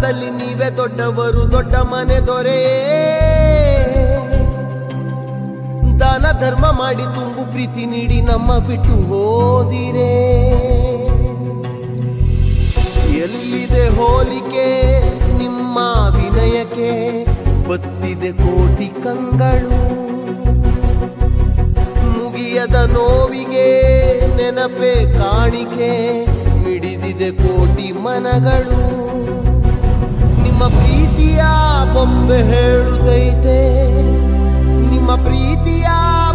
ಮನದಲ್ಲಿ ನೀವೇ ದೊಡ್ಡವರು, ದೊಡ್ಡ ಮನೆ ದೊರೆ. ದಾನ, ಧರ್ಮ ಮಾಡಿ ತುಂಬು ಪ್ರೀತಿ ನೀಡಿ ನಮ್ಮ ಬಿಟ್ಟು ಹೋದಿರೇ. ಎಲ್ಲಿದೆ ಹೋಲಿಕೆ? ನಿಮ್ಮ ವಿನಯಕ್ಕೆ ಬತ್ತಿದೆ ಕೋಟಿ ಕಂಗಳು. ಮುಗಿಯದ ನೋವಿಗೆ ನೆನಪೆ ಕಾಣಿಕೆ, ಮಿಡಿದಿದೆ ಕೋಟಿ ಮನಗಳು. ನಿಮ್ಮ ಪ್ರೀತಿಯ ಬೊಂಬೆ ಹೇಳುತ್ತೈತೆ. ನಿಮ್ಮ ಪ್ರೀತಿಯ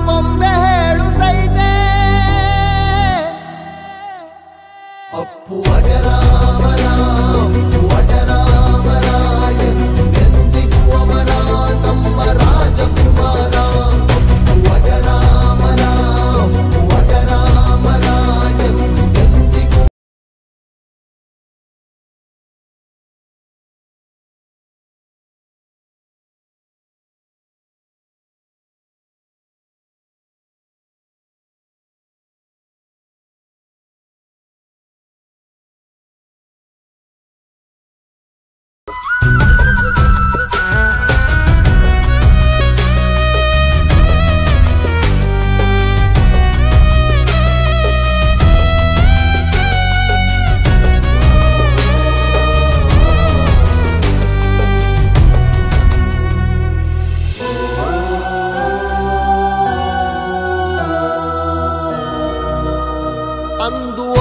ಬೊಂಬೆ ಹೇಳುತ್ತೈತೆ. ಅಪ್ಪು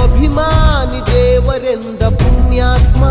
ಅಭಿಮಾನಿ ದೇವರೆಂದ ಪುಣ್ಯಾತ್ಮ